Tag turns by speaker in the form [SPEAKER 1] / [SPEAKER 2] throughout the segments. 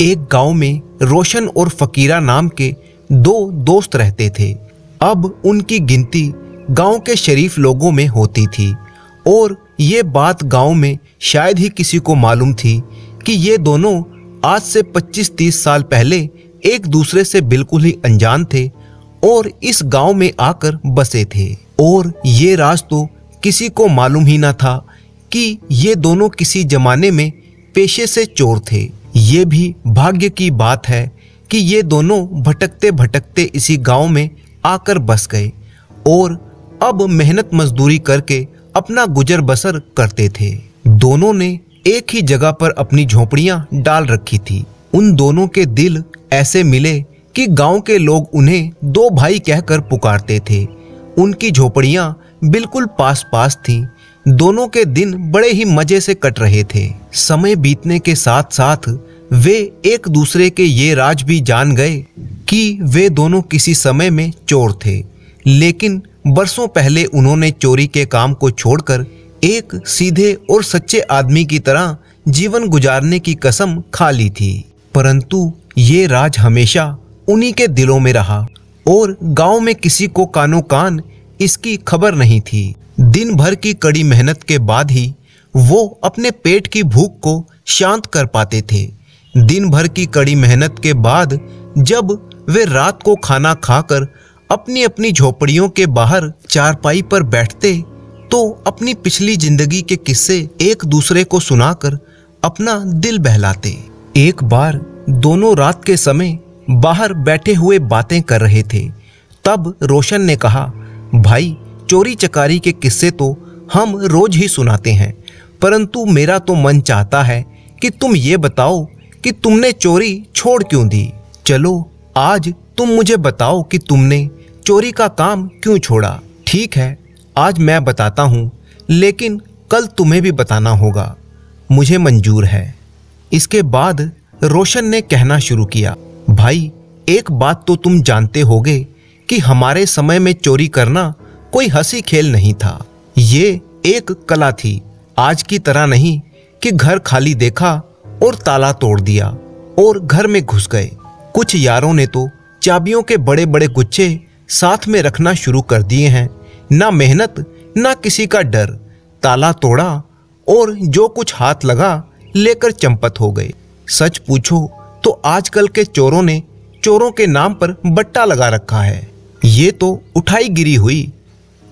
[SPEAKER 1] एक गाँव में रोशन और फकीरा नाम के दो दोस्त रहते थे। अब उनकी गिनती गाँव के शरीफ लोगों में होती थी और ये बात गाँव में शायद ही किसी को मालूम थी कि ये दोनों आज से 25-30 साल पहले एक दूसरे से बिल्कुल ही अनजान थे और इस गाँव में आकर बसे थे। और ये राज तो किसी को मालूम ही ना था कि ये दोनों किसी जमाने में पेशे से चोर थे। ये भी भाग्य की बात है कि ये दोनों भटकते भटकते इसी गाँव में आकर बस गए और अब मेहनत मजदूरी करके अपना गुजर बसर करते थे। दोनों ने एक ही जगह पर अपनी झोपड़ियाँ डाल रखी थी। उन दोनों के दिल ऐसे मिले कि गाँव के लोग उन्हें दो भाई कहकर पुकारते थे। उनकी झोपड़ियाँ बिल्कुल पास पास थीं। दोनों के दिन बड़े ही मज़े से कट रहे थे। समय बीतने के साथ साथ वे एक दूसरे के ये राज भी जान गए कि वे दोनों किसी समय में चोर थे। लेकिन बरसों पहले उन्होंने चोरी के काम को छोड़कर एक सीधे और सच्चे आदमी की तरह जीवन गुजारने की कसम खा ली थी। परंतु ये राज हमेशा उन्हीं के दिलों में रहा और गाँव में किसी को कानो कान इसकी खबर नहीं थी। दिन भर की कड़ी मेहनत के बाद ही वो अपने पेट की भूख को शांत कर पाते थे। दिन भर की कड़ी मेहनत के बाद जब वे रात को खाना खाकर अपनी अपनी झोपड़ियों के बाहर चारपाई पर बैठते तो अपनी पिछली ज़िंदगी के किस्से एक दूसरे को सुनाकर अपना दिल बहलाते। एक बार दोनों रात के समय बाहर बैठे हुए बातें कर रहे थे। तब रोशन ने कहा, भाई, चोरी चकारी के किस्से तो हम रोज ही सुनाते हैं, परंतु मेरा तो मन चाहता है कि तुम ये बताओ कि तुमने चोरी छोड़ क्यों दी? चलो, आज तुम मुझे बताओ कि तुमने चोरी का काम क्यों छोड़ा। ठीक है, आज मैं बताता हूँ, लेकिन कल तुम्हें भी बताना होगा। मुझे मंजूर है। इसके बाद रोशन ने कहना शुरू किया। भाई, एक बात तो तुम जानते होगे कि हमारे समय में चोरी करना कोई हँसी खेल नहीं था। ये एक कला थी। आज की तरह नहीं कि घर खाली देखा और ताला तोड़ दिया और घर में घुस गए। कुछ यारों ने तो चाबियों के बड़े बड़े गुच्छे साथ में रखना शुरू कर दिए हैं। ना मेहनत, ना किसी का डर। ताला तोड़ा और जो कुछ हाथ लगा लेकर चंपत हो गए। सच पूछो तो आजकल के चोरों ने चोरों के नाम पर बट्टा लगा रखा है। ये तो उठाई गिरी हुई।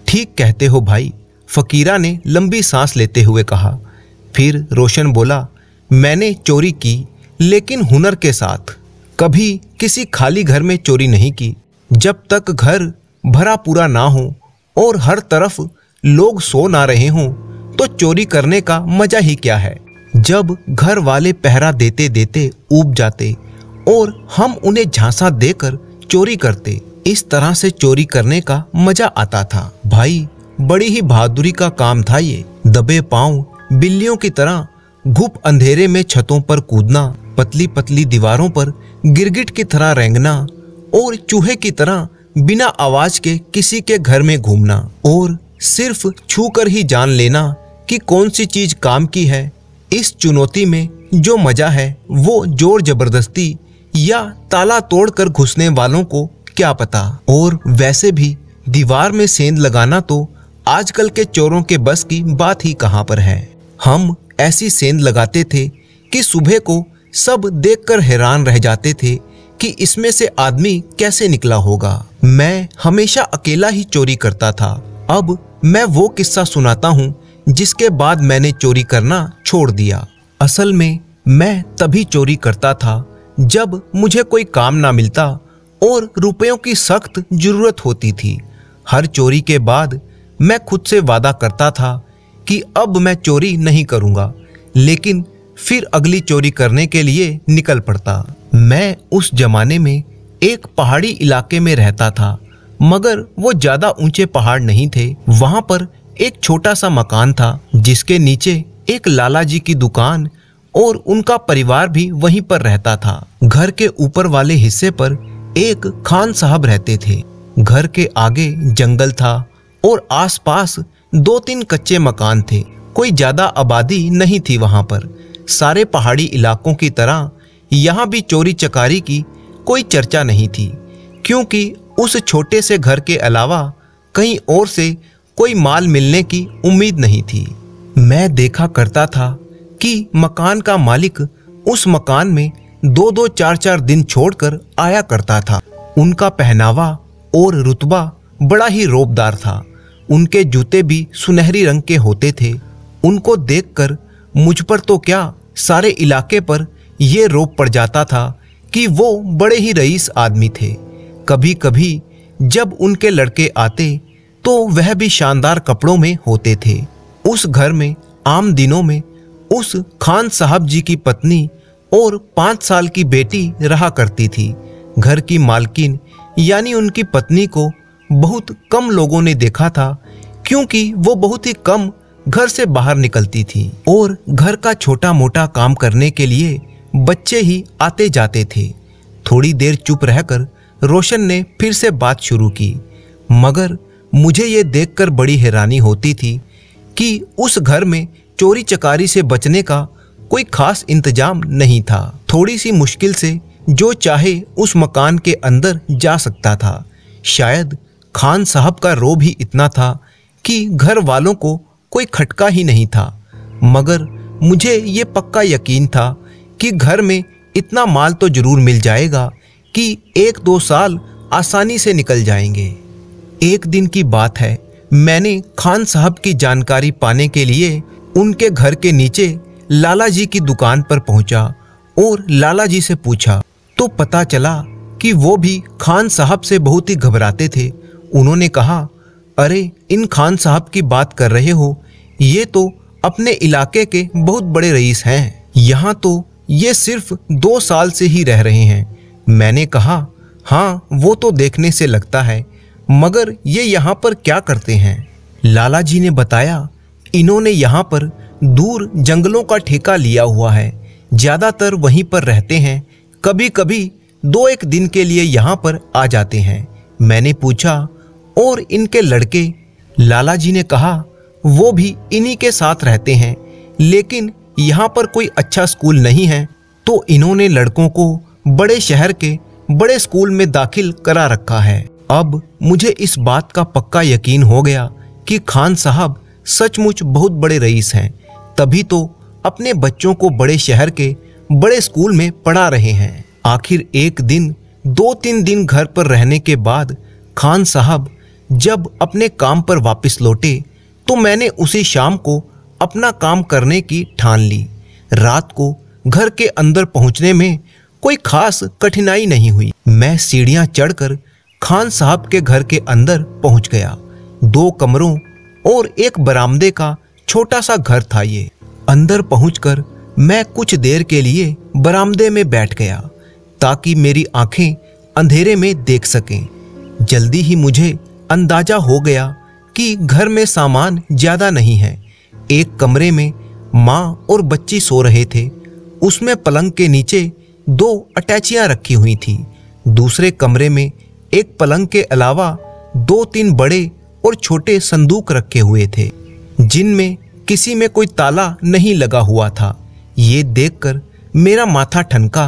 [SPEAKER 1] ठीक कहते हो भाई, फकीरा ने लंबी सांस लेते हुए कहा। फिर रोशन बोला, मैंने चोरी की, लेकिन हुनर के साथ। कभी किसी खाली घर में चोरी नहीं की। जब तक घर भरा पूरा ना हो और हर तरफ़ लोग सो ना रहे हों तो चोरी करने का मज़ा ही क्या है? जब घर वाले पहरा देते देते ऊब जाते और हम उन्हें झांसा देकर चोरी करते, इस तरह से चोरी करने का मज़ा आता था। भाई, बड़ी ही बहादुरी का काम था ये। दबे पाँव, बिल्लियों की तरह घुप अंधेरे में छतों पर कूदना पतली पतली दीवारों पर गिरगिट की तरह रेंगना और चूहे की तरह बिना आवाज़ के किसी के घर में घूमना और सिर्फ़ छू कर ही जान लेना कि कौन सी चीज़ काम की है इस चुनौती में जो मज़ा है, वो ज़ोर ज़बरदस्ती या ताला तोड़कर घुसने वालों को क्या पता? और वैसे भी दीवार में सेंध लगाना तो आजकल के चोरों के बस की बात ही कहाँ पर है? हम ऐसी सेंध लगाते थे कि सुबह को सब देखकर हैरान रह जाते थे कि इसमें से आदमी कैसे निकला होगा। मैं हमेशा अकेला ही चोरी करता था। अब मैं वो किस्सा सुनाता हूँ जिसके बाद मैंने चोरी करना छोड़ दिया। असल में, मैं तभी चोरी करता था जब मुझे कोई काम ना मिलता और रुपयों की सख्त ज़रूरत होती थी। हर चोरी के बाद मैं खुद से वादा करता था कि अब मैं चोरी नहीं करूँगा, लेकिन फिर अगली चोरी करने के लिए निकल पड़ता। मैं उस जमाने में एक पहाड़ी इलाके में रहता था, मगर वो ज़्यादा ऊँचे पहाड़ नहीं थे। वहाँ पर एक छोटा सा मकान था, जिसके नीचे एक लाला जी की दुकान और उनका परिवार भी वहीं पर रहता था। घर के ऊपर वाले हिस्से पर एक खान साहब रहते थे। घर के आगे जंगल था और आसपास दो तीन कच्चे मकान थे। कोई ज़्यादा आबादी नहीं थी वहाँ पर। सारे पहाड़ी इलाकों की तरह यहाँ भी चोरी चकारी की कोई चर्चा नहीं थी, क्योंकि उस छोटे से घर के अलावा कहीं और से कोई माल मिलने की उम्मीद नहीं थी। मैं देखा करता था कि मकान का मालिक उस मकान में दो दो चार चार दिन छोड़कर आया करता था। उनका पहनावा और रुतबा बड़ा ही रोबदार था। उनके जूते भी सुनहरी रंग के होते थे। उनको देखकर मुझ पर तो क्या सारे इलाके पर यह रोप पड़ जाता था कि वो बड़े ही रईस आदमी थे। कभी कभी जब उनके लड़के आते तो वह भी शानदार कपड़ों में होते थे। उस घर में, आम दिनों में, उस खान साहब जी की पत्नी और पाँच साल की बेटी रहा करती थी। घर की मालकिन, यानी उनकी पत्नी को बहुत कम लोगों ने देखा था, क्योंकि वो बहुत ही कम घर से बाहर निकलती थी और घर का छोटा मोटा काम करने के लिए बच्चे ही आते जाते थे। थोड़ी देर चुप रहकर रोशन ने फिर से बात शुरू की, मगर मुझे ये देखकर बड़ी हैरानी होती थी कि उस घर में चोरी चकारी से बचने का कोई खास इंतज़ाम नहीं था। थोड़ी सी मुश्किल से जो चाहे उस मकान के अंदर जा सकता था। शायद खान साहब का रोब ही इतना था कि घर वालों को कोई खटका ही नहीं था। मगर मुझे ये पक्का यकीन था कि घर में इतना माल तो ज़रूर मिल जाएगा कि एक दो साल आसानी से निकल जाएँगे। एक दिन की बात है। मैंने खान साहब की जानकारी पाने के लिए उनके घर के नीचे लाला जी की दुकान पर पहुँचा और लाला जी से पूछा। तो पता चला कि वो भी खान साहब से बहुत ही घबराते थे। उन्होंने कहा, अरे, इन खान साहब की बात कर रहे हो? ये तो अपने इलाके के बहुत बड़े रईस हैं। यहाँ तो ये सिर्फ़ दो साल से ही रह रहे हैं। मैंने कहा हाँ वो तो देखने से लगता है मगर ये यहाँ पर क्या करते हैं? लाला जी ने बताया, इन्होंने यहाँ पर दूर जंगलों का ठेका लिया हुआ है। ज़्यादातर वहीं पर रहते हैं। कभी कभी दो एक दिन के लिए यहाँ पर आ जाते हैं। मैंने पूछा, और इनके लड़के? लाला जी ने कहा, वो भी इन्हीं के साथ रहते हैं, लेकिन यहाँ पर कोई अच्छा स्कूल नहीं है तो इन्होंने लड़कों को बड़े शहर के, बड़े स्कूल में दाखिल करा रखा है। अब मुझे इस बात का पक्का यकीन हो गया कि खान साहब सचमुच बहुत बड़े रईस हैं। तभी तो अपने बच्चों को बड़े शहर के, बड़े स्कूल में पढ़ा रहे हैं। आखिर एक दिन दो तीन दिन घर पर रहने के बाद खान साहब जब अपने काम पर वापस लौटे तो मैंने उसी शाम को अपना काम करने की ठान ली। रात को घर के अंदर पहुँचने में कोई खास कठिनाई नहीं हुई। मैं सीढ़ियाँ चढ़कर खान साहब के घर के अंदर पहुँच गया। दो कमरों और एक बरामदे का छोटा सा घर था ये। अंदर पहुंचकर मैं कुछ देर के लिए बरामदे में बैठ गया, ताकि मेरी आँखें अंधेरे में देख सकें। जल्दी ही मुझे अंदाज़ा हो गया कि घर में सामान ज़्यादा नहीं है। एक कमरे में माँ और बच्ची सो रहे थे। उसमें पलंग के नीचे दो अटैचियाँ रखी हुई थी। दूसरे कमरे में एक पलंग के अलावा दो तीन बड़े और छोटे संदूक रखे हुए थे, जिनमें किसी में कोई ताला नहीं लगा हुआ था। ये देखकर मेरा माथा ठनका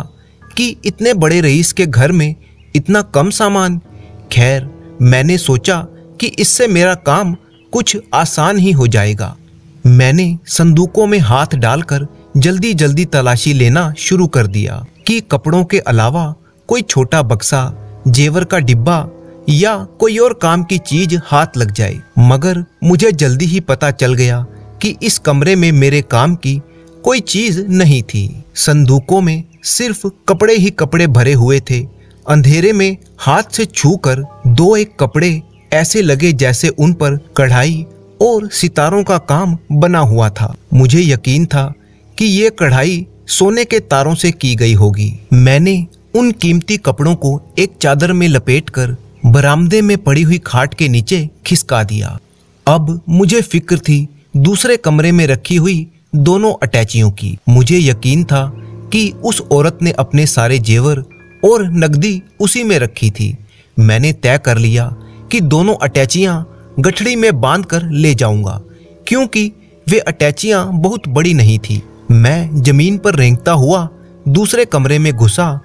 [SPEAKER 1] कि इतने बड़े रईस के घर में इतना कम सामान। खैर, मैंने सोचा कि इससे मेरा काम कुछ आसान ही हो जाएगा। मैंने संदूकों में हाथ डालकर जल्दी जल्दी तलाशी लेना शुरू कर दिया कि कपड़ों के अलावा कोई छोटा बक्सा जेवर का डिब्बा या कोई और काम की चीज़ हाथ लग जाए। मगर मुझे जल्दी ही पता चल गया कि इस कमरे में मेरे काम की कोई चीज़ नहीं थी। संदूकों में सिर्फ़ कपड़े ही कपड़े भरे हुए थे। अंधेरे में हाथ से छूकर दो एक कपड़े ऐसे लगे जैसे उन पर कढ़ाई और सितारों का काम बना हुआ था। मुझे यकीन था कि ये कढ़ाई सोने के तारों से की गई होगी। मैंने उन कीमती कपड़ों को एक चादर में लपेटकर बरामदे में पड़ी हुई खाट के नीचे खिसका दिया। अब मुझे फ़िक्र थी, दूसरे कमरे में रखी हुई दोनों अटैचियों की। मुझे यकीन था कि उस औरत ने अपने सारे जेवर और नकदी उसी में रखी थी। मैंने तय कर लिया कि दोनों अटैचियाँ गठड़ी में बाँध कर ले जाऊँगा, क्योंकि वे अटैचियाँ बहुत बड़ी नहीं थी। मैं ज़मीन पर रेंगता हुआ दूसरे कमरे में घुसा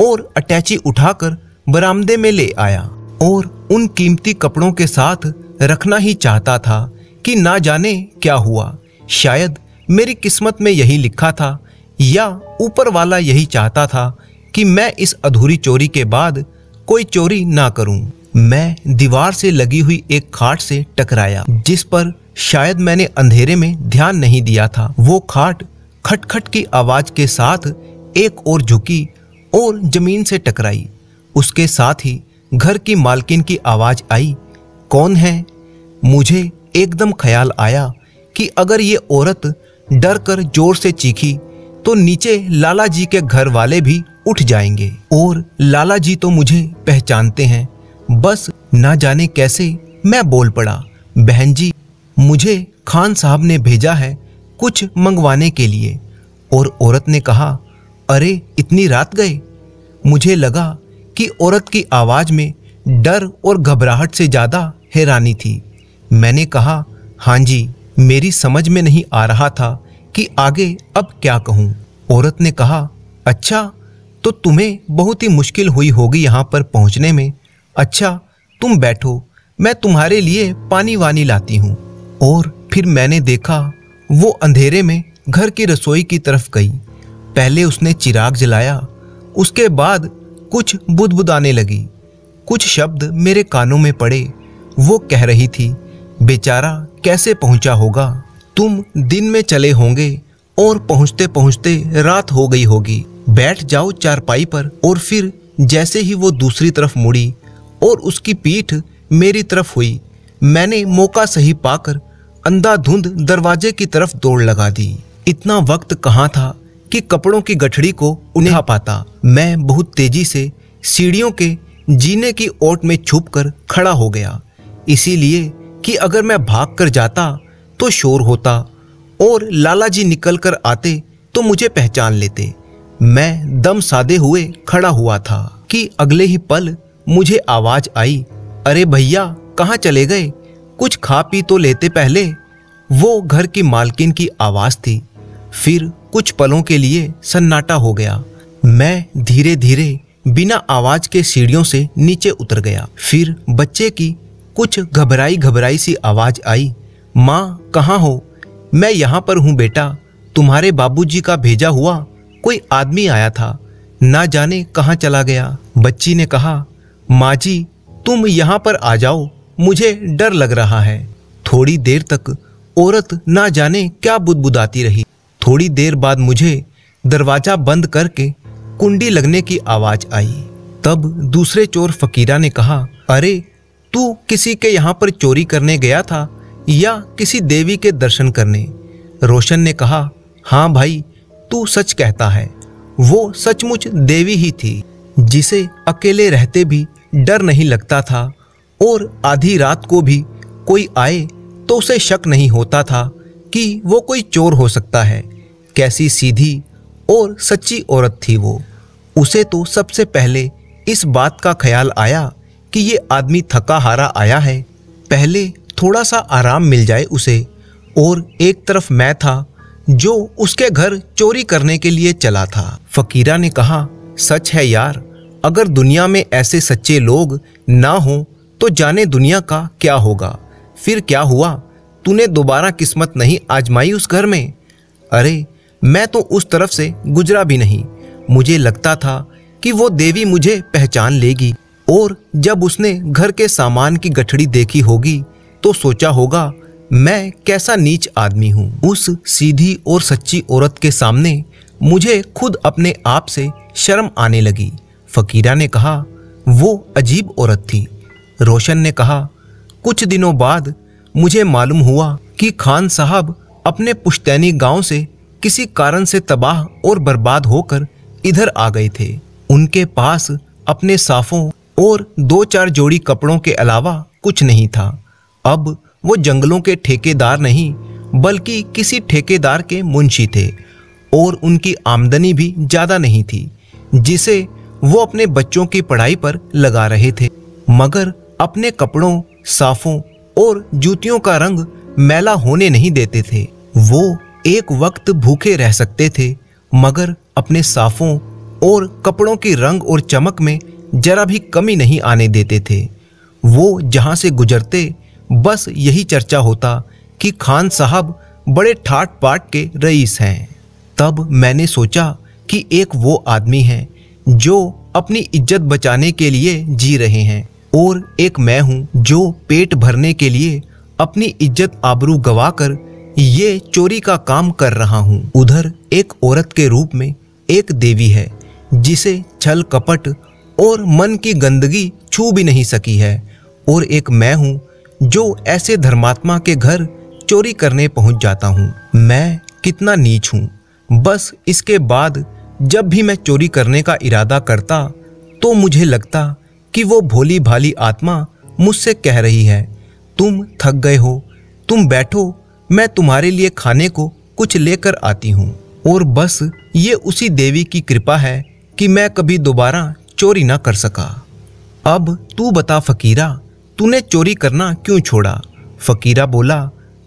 [SPEAKER 1] और अटैची उठाकर बरामदे में ले आया और उन कीमती कपड़ों के साथ रखना ही चाहता था कि ना जाने क्या हुआ। शायद मेरी किस्मत में यही लिखा था या ऊपर वाला यही चाहता था कि मैं इस अधूरी चोरी के बाद कोई चोरी ना करूँ। मैं दीवार से लगी हुई एक खाट से टकराया, जिस पर शायद मैंने अंधेरे में ध्यान नहीं दिया था। वो खाट खटखट की आवाज़ के साथ एक और झुकी और ज़मीन से टकराई। उसके साथ ही घर की मालकिन की आवाज़ आई, कौन है? मुझे एकदम ख्याल आया कि अगर ये औरत डर कर ज़ोर से चीखी तो नीचे लाला जी के घर वाले भी उठ जाएँगे। और लाला जी तो मुझे पहचानते हैं। बस ना जाने कैसे मैं बोल पड़ा, बहन जी, मुझे खान साहब ने भेजा है कुछ मंगवाने के लिए। और औरत ने कहा अरे, इतनी रात गए। मुझे लगा कि औरत की आवाज़ में डर और घबराहट से ज़्यादा हैरानी थी। मैंने कहा हाँ जी, मेरी समझ में नहीं आ रहा था कि आगे अब क्या कहूँ। औरत ने कहा अच्छा तो तुम्हें बहुत ही मुश्किल हुई होगी यहाँ पर पहुँचने में। अच्छा तुम बैठो, मैं तुम्हारे लिए पानी वानी लाती हूँ। और फिर मैंने देखा, वो अंधेरे में घर की रसोई की तरफ़ गई। पहले उसने चिराग जलाया, उसके बाद कुछ बुदबुदाने लगी। कुछ शब्द मेरे कानों में पड़े। वो कह रही थी, बेचारा, कैसे पहुँचा होगा? तुम दिन में चले होंगे और पहुँचते पहुँचते रात हो गई होगी। बैठ जाओ चारपाई पर और फिर जैसे ही वो दूसरी तरफ़ मुड़ी और उसकी पीठ मेरी तरफ़ हुई, मैंने मौका सही पाकर अंधाधुंध दरवाजे की तरफ़ दौड़ लगा दी। इतना वक्त कहाँ था? कि कपड़ों की गठड़ी को उन्हें पाता। मैं बहुत तेज़ी से सीढ़ियों के जीने की ओट में छुप कर खड़ा हो गया। इसीलिए कि अगर मैं भाग कर जाता तो शोर होता और लाला जी निकल कर आते तो मुझे पहचान लेते। मैं दम सादे हुए खड़ा हुआ था कि अगले ही पल मुझे आवाज़ आई, अरे भैया, कहाँ चले गए? कुछ खा पी तो लेते पहले? वो घर की मालकिन की आवाज़ थी। फिर कुछ पलों के लिए सन्नाटा हो गया। मैं धीरे धीरे बिना आवाज़ के सीढ़ियों से नीचे उतर गया। फिर बच्चे की कुछ घबराई घबराई सी आवाज़ आई, माँ, कहाँ हो? मैं यहाँ पर हूँ बेटा। तुम्हारे बाबूजी का भेजा हुआ कोई आदमी आया था। ना जाने कहाँ चला गया। बच्ची ने कहा, माँ जी, तुम यहाँ पर आ जाओ। मुझे डर लग रहा है। थोड़ी देर तक औरत ना जाने क्या बुदबुदाती रही। थोड़ी देर बाद मुझे दरवाज़ा बंद करके कुंडी लगने की आवाज़ आई। तब दूसरे चोर फकीरा ने कहा, अरे, तू किसी के यहाँ पर चोरी करने गया था या किसी देवी के दर्शन करने? रोशन ने कहा हाँ भाई, तू सच कहता है। वो सचमुच देवी ही थी, जिसे अकेले रहते भी डर नहीं लगता था और आधी रात को भी कोई आए तो उसे शक नहीं होता था कि वो कोई चोर हो सकता है। कैसी सीधी और सच्ची औरत थी वो। उसे तो सबसे पहले इस बात का ख्याल आया कि ये आदमी थका हारा आया है। पहले थोड़ा सा आराम मिल जाए उसे, और एक तरफ़ मैं था जो उसके घर चोरी करने के लिए चला था। फकीरा ने कहा, सच है यार, अगर दुनिया में ऐसे सच्चे लोग ना हो तो जाने दुनिया का क्या होगा? फिर क्या हुआ? तूने दोबारा किस्मत नहीं आजमाई उस घर में? अरे मैं तो उस तरफ़ से गुजरा भी नहीं। मुझे लगता था कि वो देवी मुझे पहचान लेगी और जब उसने घर के सामान की गठड़ी देखी होगी तो सोचा होगा, मैं कैसा नीच आदमी हूँ। उस सीधी और सच्ची औरत के सामने मुझे खुद अपने आप से शर्म आने लगी। फकीरा ने कहा, वो अजीब औरत थी। रोशन ने कहा, कुछ दिनों बाद मुझे मालूम हुआ कि खान साहब अपने पुश्तैनी गाँव से किसी कारण से तबाह और बर्बाद होकर इधर आ गए थे। उनके पास अपने साफों और दो चार जोड़ी कपड़ों के अलावा कुछ नहीं था। अब वो जंगलों के ठेकेदार नहीं, बल्कि किसी ठेकेदार के मुंशी थे और उनकी आमदनी भी ज़्यादा नहीं थी, जिसे वो अपने बच्चों की पढ़ाई पर लगा रहे थे। मगर अपने कपड़ों, साफों और जूतियों का रंग मैला होने नहीं देते थे। वो एक वक्त भूखे रह सकते थे, मगर अपने साफों और कपड़ों की रंग और चमक में जरा भी कमी नहीं आने देते थे। वो जहाँ से गुजरते, बस यही चर्चा होता कि खान साहब बड़े ठाट पाट के रईस हैं। तब मैंने सोचा कि एक वो आदमी है जो अपनी इज़्ज़त बचाने के लिए जी रहे हैं और एक मैं हूँ जो पेट भरने के लिए अपनी इज़्ज़त आबरू गवाकर ये चोरी का काम कर रहा हूँ। उधर एक औरत के रूप में एक देवी है, जिसे छल कपट और मन की गंदगी छू भी नहीं सकी है, और एक मैं हूँ, जो ऐसे धर्मात्मा के घर चोरी करने पहुँच जाता हूँ। मैं कितना नीच हूँ। बस इसके बाद जब भी मैं चोरी करने का इरादा करता तो मुझे लगता कि वो भोली भाली आत्मा मुझसे कह रही है, तुम थक गए हो, तुम बैठो मैं तुम्हारे लिए खाने को कुछ लेकर आती हूँ। और बस ये उसी देवी की कृपा है कि मैं कभी दोबारा चोरी ना कर सका। अब तू बता फकीरा, तूने चोरी करना क्यों छोड़ा? फकीरा बोला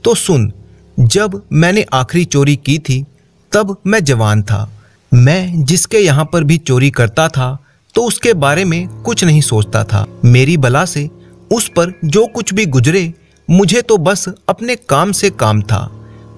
[SPEAKER 1] तो सुन, जब मैंने आखिरी चोरी की थी, तब मैं जवान था। मैं जिसके यहाँ पर भी चोरी करता था तो उसके बारे में कुछ नहीं सोचता था। मेरी बला से उस पर जो कुछ भी गुजरे मुझे तो बस अपने काम से काम था,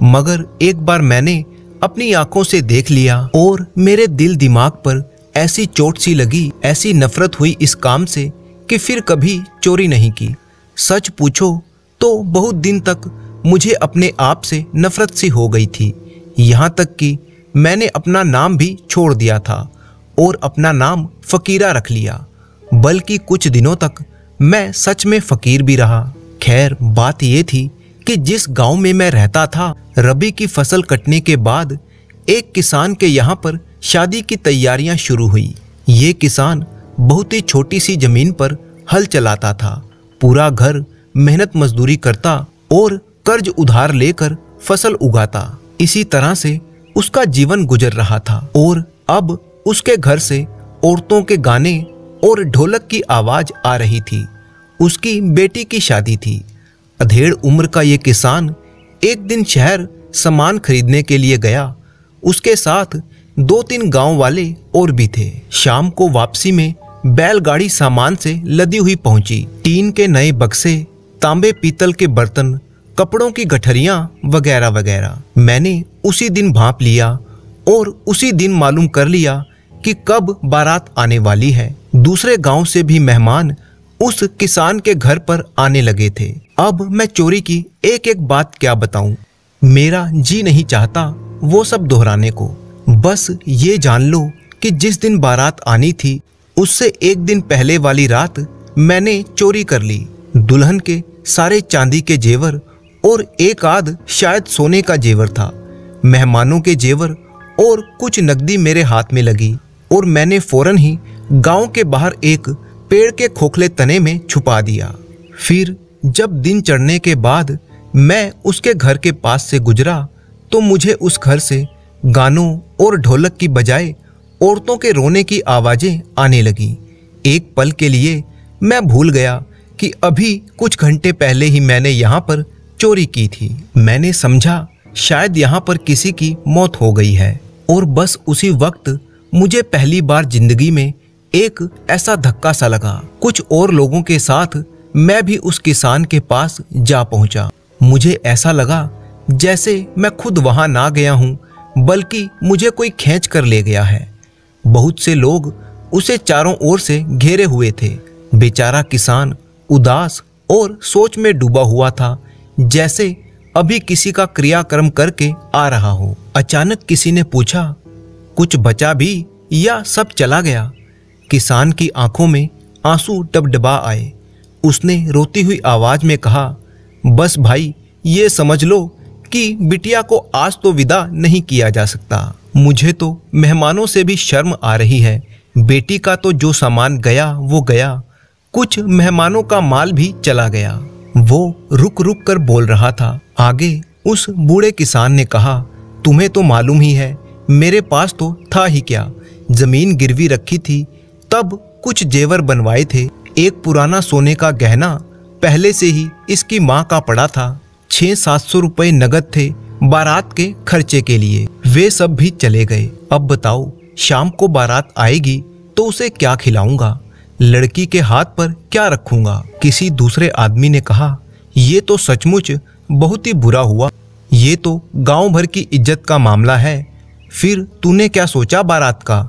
[SPEAKER 1] मगर एक बार मैंने अपनी आँखों से देख लिया और मेरे दिल दिमाग पर ऐसी चोट सी लगी, ऐसी नफरत हुई इस काम से कि फिर कभी चोरी नहीं की। सच पूछो तो बहुत दिन तक मुझे अपने आप से नफरत सी हो गई थी। यहाँ तक कि मैंने अपना नाम भी छोड़ दिया था और अपना नाम फकीरा रख लिया, बल्कि कुछ दिनों तक मैं सच में फकीर भी रहा। खैर, बात यह थी कि जिस गाँव में मैं रहता था, रबी की फ़सल कटने के बाद, एक किसान के यहाँ पर शादी की तैयारियाँ शुरू हुई। ये किसान बहुत ही छोटी सी ज़मीन पर हल चलाता था। पूरा घर मेहनत मजदूरी करता और कर्ज उधार लेकर फ़सल उगाता। इसी तरह से उसका जीवन गुजर रहा था और अब उसके घर से औरतों के गाने और ढोलक की आवाज़ आ रही थी। उसकी बेटी की शादी थी। अधेड़ उम्र का ये किसान एक दिन शहर सामान खरीदने के लिए गया। उसके साथ दो तीन गाँव वाले और भी थे। शाम को वापसी में बैलगाड़ी सामान से लदी हुई पहुँची। टीन के नए बक्से, तांबे पीतल के बर्तन, कपड़ों की गठरियाँ वगैरह वगैरह। मैंने उसी दिन भाप लिया और उसी दिन मालूम कर लिया कि कब बारात आने वाली है। दूसरे गाँव से भी मेहमान उस किसान के घर पर आने लगे थे। अब मैं चोरी की एक एक बात क्या बताऊँ? मेरा जी नहीं चाहता वो सब दोहराने को। बस ये जान लो कि जिस दिन बारात आनी थी, उससे एक दिन पहले वाली रात मैंने चोरी कर ली। दुल्हन के सारे चांदी के जेवर और एक आध शायद सोने का जेवर था। मेहमानों के जेवर और कुछ नकदी मेरे हाथ में लगी और मैंने फ़ौरन ही गाँव के बाहर एक पेड़ के खोखले तने में छुपा दिया। फिर, जब दिन चढ़ने के बाद मैं उसके घर के पास से गुजरा तो मुझे उस घर से गानों और ढोलक की बजाय औरतों के रोने की आवाज़ें आने लगी। एक पल के लिए मैं भूल गया कि अभी कुछ घंटे पहले ही मैंने यहाँ पर चोरी की थी। मैंने समझा, शायद यहाँ पर किसी की मौत हो गई है। और बस उसी वक्त मुझे पहली बार ज़िंदगी में एक ऐसा धक्का सा लगा, कुछ और लोगों के साथ मैं भी उस किसान के पास जा पहुँचा। मुझे ऐसा लगा जैसे मैं खुद वहाँ ना गया हूँ, बल्कि मुझे कोई खींच कर ले गया है। बहुत से लोग उसे चारों ओर से घेरे हुए थे। बेचारा किसान उदास और सोच में डूबा हुआ था, जैसे अभी किसी का क्रियाक्रम करके आ रहा हो। अचानक किसी ने पूछा, कुछ बचा भी या सब चला गया? किसान की आँखों में आँसू डबडबा आए। उसने रोती हुई आवाज़ में कहा, बस भाई, ये समझ लो कि बिटिया को आज तो विदा नहीं किया जा सकता। मुझे तो मेहमानों से भी शर्म आ रही है। बेटी का तो जो सामान गया, वो गया। कुछ मेहमानों का माल भी चला गया। वो रुक रुक कर बोल रहा था। आगे उस बूढ़े किसान ने कहा, तुम्हें तो मालूम ही है, मेरे पास तो था ही क्या? ज़मीन गिरवी रखी थी तब कुछ जेवर बनवाए थे। एक पुराना सोने का गहना पहले से ही इसकी माँ का पड़ा था। छह सात सौ रुपये नगद थे बारात के खर्चे के लिए। वे सब भी चले गए। अब बताओ, शाम को बारात आएगी तो उसे क्या खिलाऊँगा? लड़की के हाथ पर क्या रखूँगा? किसी दूसरे आदमी ने कहा, ये तो सचमुच बहुत ही बुरा हुआ। ये तो गाँव भर की इज़्ज़त का मामला है। फिर तूने क्या सोचा बारात का?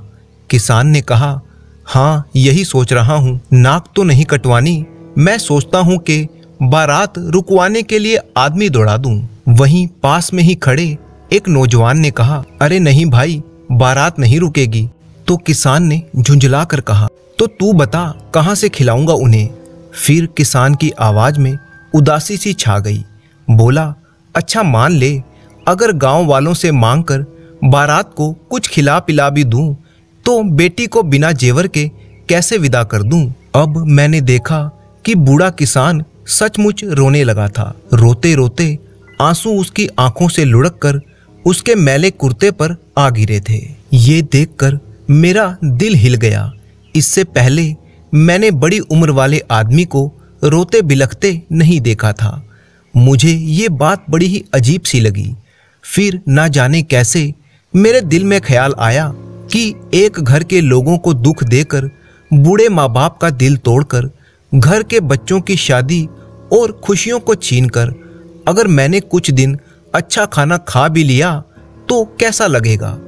[SPEAKER 1] किसान ने कहा हाँ यही सोच रहा हूँ। नाक तो नहीं कटवानी। मैं सोचता हूँ कि बारात रुकवाने के लिए आदमी दौड़ा दूँ। वहीं पास में ही खड़े एक नौजवान ने कहा, अरे नहीं भाई, बारात नहीं रुकेगी। तो किसान ने झुंझला कर कहा तो तू बता, कहाँ से खिलाऊँगा उन्हें? फिर किसान की आवाज़ में उदासी सी छा गई। बोला अच्छा मान ले, अगर गाँव वालों से मांग कर बारात को कुछ खिला पिला भी दूँ तो बेटी को बिना जेवर के कैसे विदा कर दूँ? अब मैंने देखा कि बूढ़ा किसान सचमुच रोने लगा था। रोते रोते आँसू उसकी आँखों से लुढ़क कर उसके मैले कुर्ते पर आ गिरे थे। ये देखकर मेरा दिल हिल गया। इससे पहले मैंने बड़ी उम्र वाले आदमी को रोते बिलखते नहीं देखा था। मुझे ये बात बड़ी ही अजीब सी लगी। फिर ना जाने कैसे मेरे दिल में ख्याल आया कि एक घर के लोगों को दुख देकर, बूढ़े माँ बाप का दिल तोड़कर, घर के बच्चों की शादी और खुशियों को छीनकर, अगर मैंने कुछ दिन अच्छा खाना खा भी लिया तो कैसा लगेगा?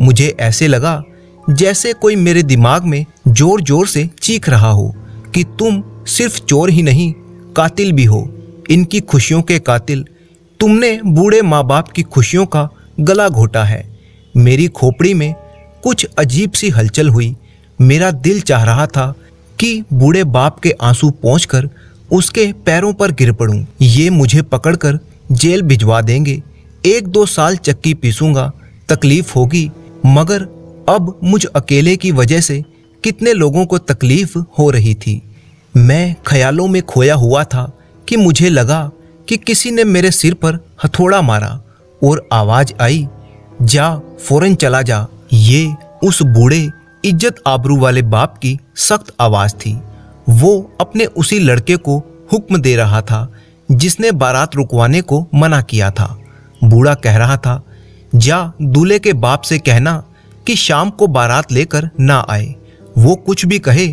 [SPEAKER 1] मुझे ऐसे लगा जैसे कोई मेरे दिमाग में ज़ोर ज़ोर से चीख रहा हो कि तुम सिर्फ़ चोर ही नहीं, कातिल भी हो। इनकी खुशियों के कातिल, तुमने बूढ़े माँ बाप की खुशियों का गला घोटा है। मेरी खोपड़ी में कुछ अजीब सी हलचल हुई। मेरा दिल चाह रहा था कि बूढ़े बाप के आँसू पहुंचकर उसके पैरों पर गिर पड़ूं। ये मुझे पकड़कर जेल भिजवा देंगे। एक दो साल चक्की पीसूँगा, तकलीफ़ होगी, मगर अब मुझ अकेले की वजह से कितने लोगों को तकलीफ़ हो रही थी। मैं ख्यालों में खोया हुआ था कि मुझे लगा कि किसी ने मेरे सिर पर हथौड़ा मारा और आवाज़ आई, जा, फ़ौरन चला जा। ये उस बूढ़े, इज़्ज़त आबरू वाले बाप की सख्त आवाज़ थी। वो अपने उसी लड़के को हुक्म दे रहा था, जिसने बारात रुकवाने को मना किया था। बूढ़ा कह रहा था, जा दूल्हे के बाप से कहना कि शाम को बारात लेकर ना आए। वो कुछ भी कहे,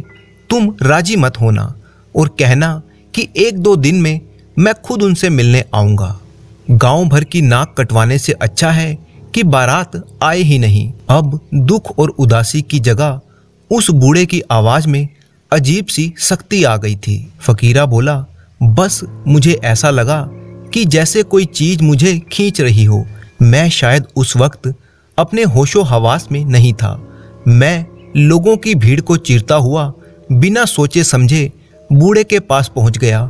[SPEAKER 1] तुम राज़ी मत होना और कहना कि एक दो दिन में मैं खुद उनसे मिलने आऊँगा। गाँव भर की नाक कटवाने से अच्छा है कि बारात आए ही नहीं। अब दुख और उदासी की जगह उस बूढ़े की आवाज़ में अजीब सी सख्ती आ गई थी। फकीरा बोला, बस मुझे ऐसा लगा कि जैसे कोई चीज़ मुझे खींच रही हो। मैं शायद उस वक्त अपने होशो हवास में नहीं था। मैं लोगों की भीड़ को चीरता हुआ, बिना सोचे समझे बूढ़े के पास पहुँच गया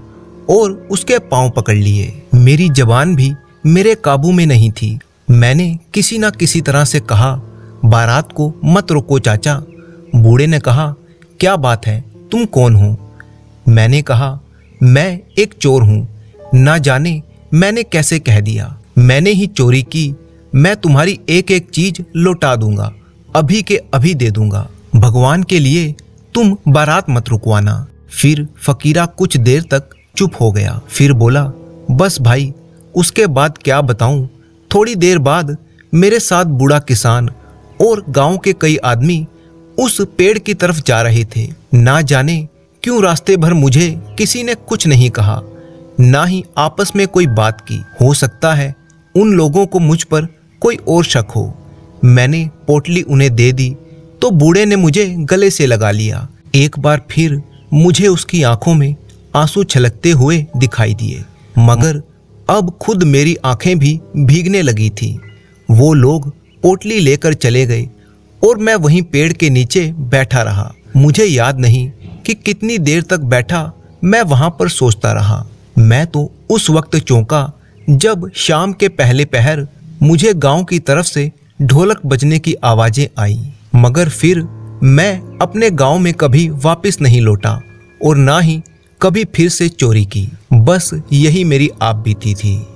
[SPEAKER 1] और उसके पाँव पकड़ लिए। मेरी जबान भी मेरे काबू में नहीं थी। मैंने किसी ना किसी तरह से कहा, बारात को मत रोको चाचा। बूढ़े ने कहा, क्या बात है? तुम कौन हो? मैंने कहा, मैं एक चोर हूँ। ना जाने मैंने कैसे कह दिया। मैंने ही चोरी की। मैं तुम्हारी एक एक चीज़ लौटा दूँगा। अभी के अभी दे दूँगा। भगवान के लिए तुम बारात मत रुकवाना। फिर फकीरा कुछ देर तक चुप हो गया। फिर बोला, बस भाई, उसके बाद क्या बताऊँ? थोड़ी देर बाद मेरे साथ बूढ़ा किसान और गाँव के कई आदमी उस पेड़ की तरफ़ जा रहे थे। ना जाने क्यों रास्ते भर मुझे किसी ने कुछ नहीं कहा, ना ही आपस में कोई बात की। हो सकता है उन लोगों को मुझ पर कोई और शक हो। मैंने पोटली उन्हें दे दी तो बूढ़े ने मुझे गले से लगा लिया। एक बार फिर मुझे उसकी आँखों में आँसू छलकते हुए दिखाई दिए, मगर अब खुद मेरी आँखें भी भीगने लगी थी। वो लोग पोटली लेकर चले गए और मैं वहीं पेड़ के नीचे बैठा रहा। मुझे याद नहीं कि कितनी देर तक बैठा मैं वहाँ पर सोचता रहा। मैं तो उस वक्त चौंका जब शाम के पहले पहर मुझे गाँव की तरफ़ से ढोलक बजने की आवाज़ें आई। मगर फिर मैं अपने गाँव में कभी वापस नहीं लौटा और ना ही कभी फिर से चोरी की। बस यही मेरी आप बीती थी।